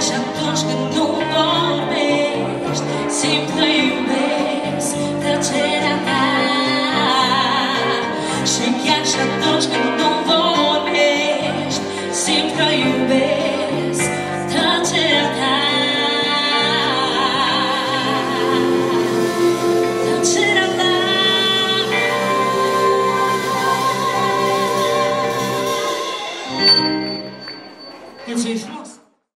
ja plonge de nouveau, mais c'est.